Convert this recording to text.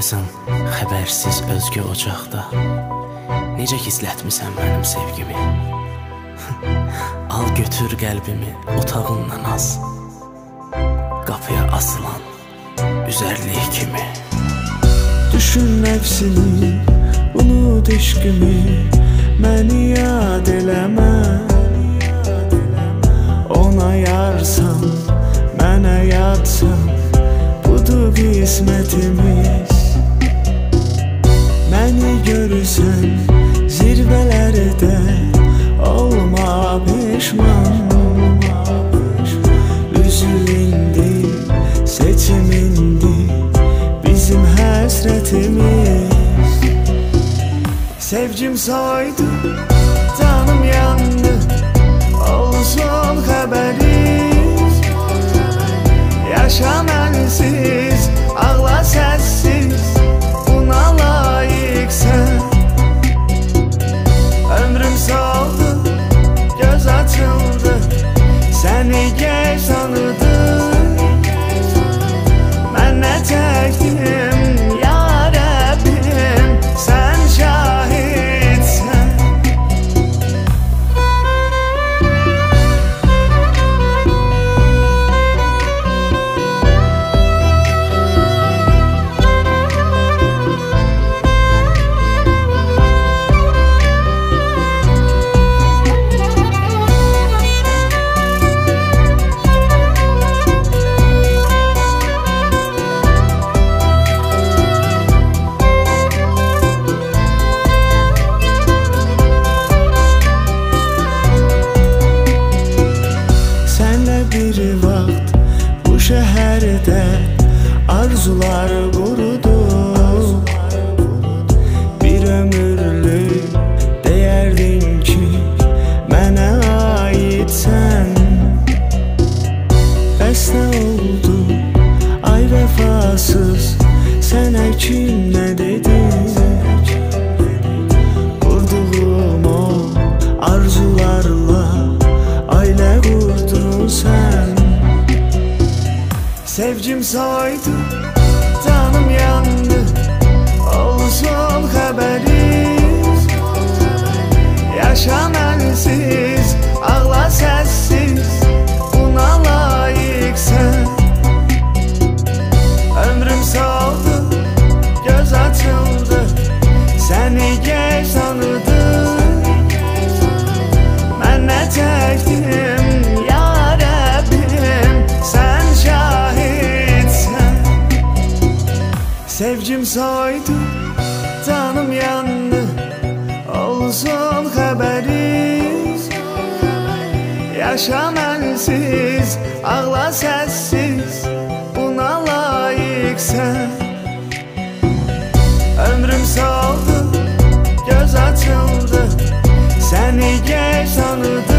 görəsən xəbərsiz özgə ocaqda Necə gizlətmisən mənim sevgimi? Al götür qəlbimi otağından az Qapıya asılan üzərlik kimi. Düşün nəfsini, unut eşqimi Məni yad eləmə Ona yarsan, mənə yadsan Budur qismətimiz pişman Üzülindi seçimindi Bizim hasretimiz. Sevcim soydu canım yandı. Bir vaxt bu şəhərdə arzular qurudu Bir ömürlük deyərdin ki mənə aidsən Bəs nə oldu ay vəfasız sənə kim nə dedi? Qurduğum o arzularla Sevgim soydu, canım yandı. Olsun xəbəriz Yaşa mənsiz, ağla səssiz Sevgim soydu, canım yandı. Olsun xəbəriz Yaşa mənsiz, ağla səssiz Buna layiqsən Ömrüm soldu, göz açıldı. Səni gec tanıdım